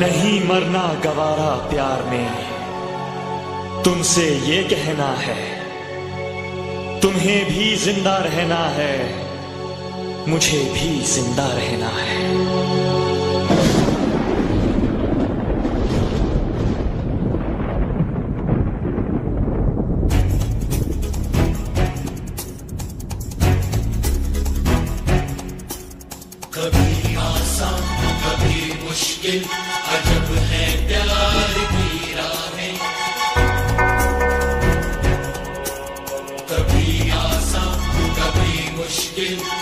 नहीं मरना गवारा प्यार में। तुमसे ये कहना है, तुम्हें भी ज़िंदा रहना है, मुझे भी ज़िंदा रहना है। कभी आसान, कभी मुश्किल you.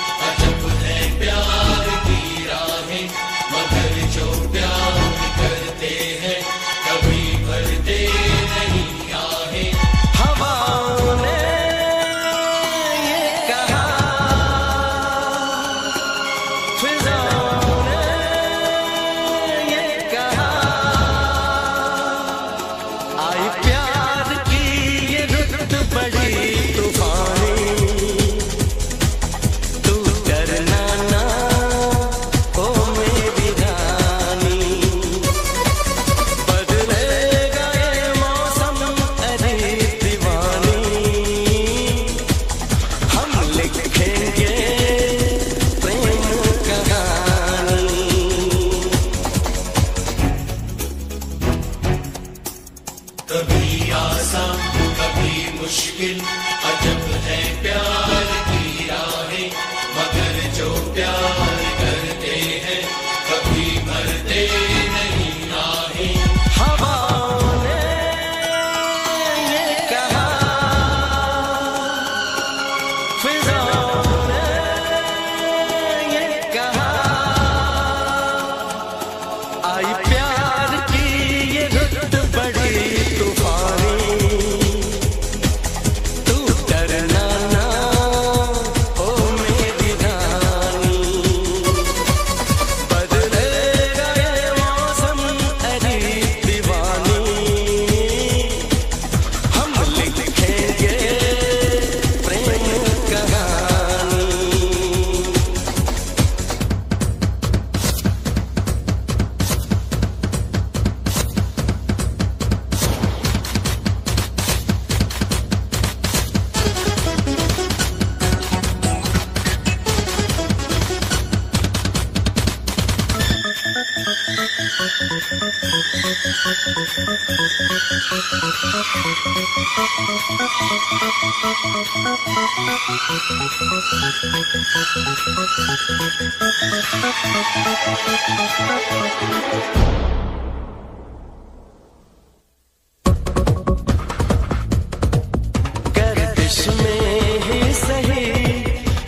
गर्दिश में ही सही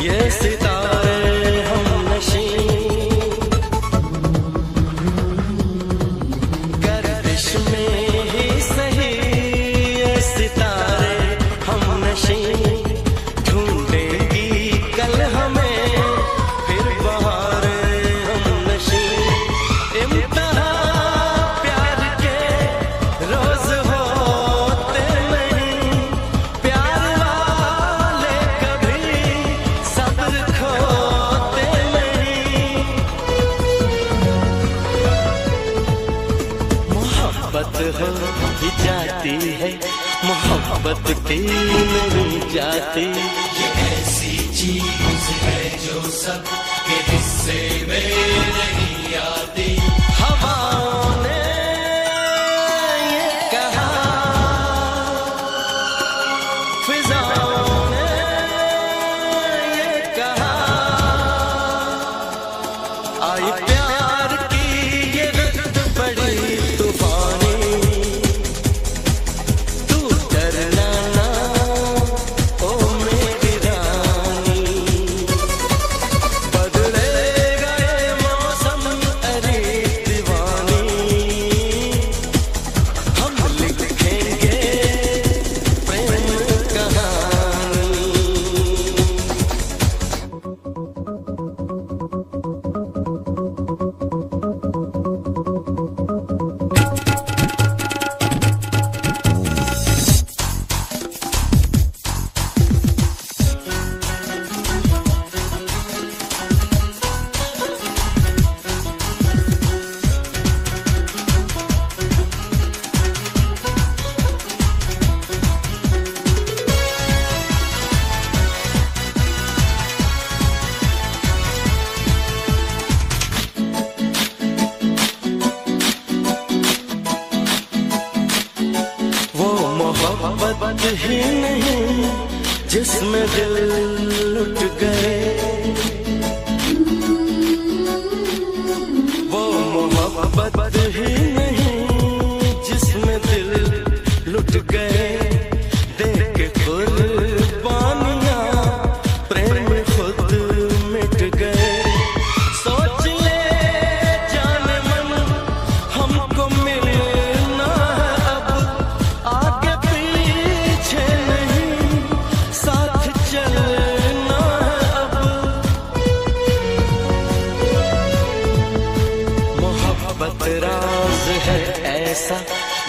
ये सिता हो ही जाती है, मोहब्बत की मेरी जाती। ये ऐसी चीज़ है जो सब के हिस्से में नहीं। ही नहीं जिसमें दिल लुट गए। वो मोहब्बत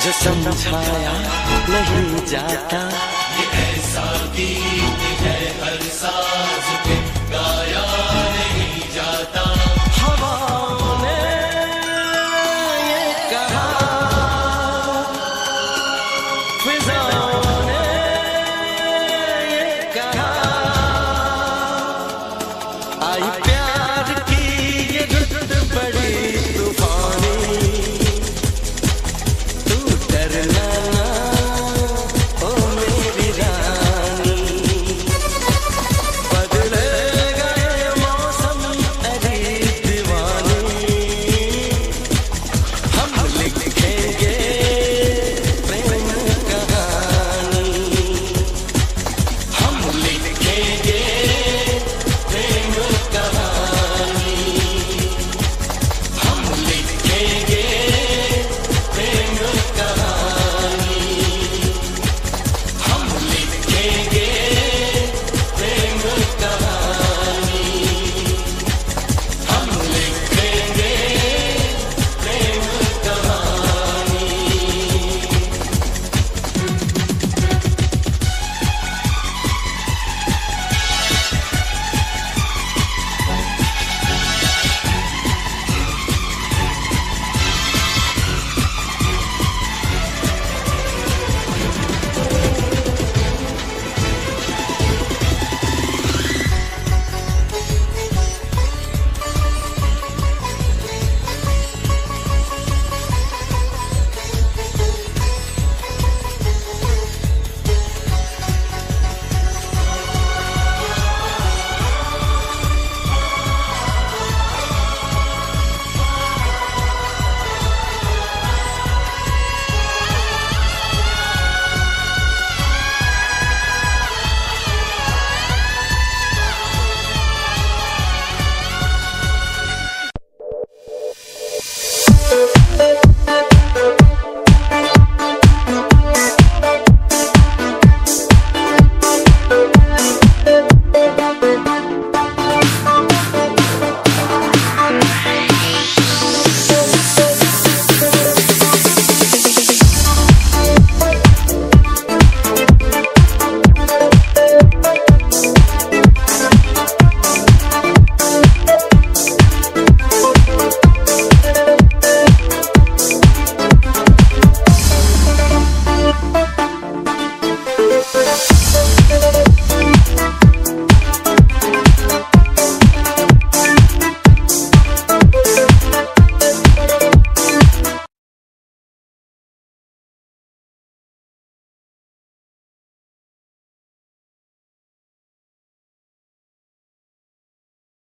जो समझाया नहीं जाता। ये ऐसा गीत है हर साज पे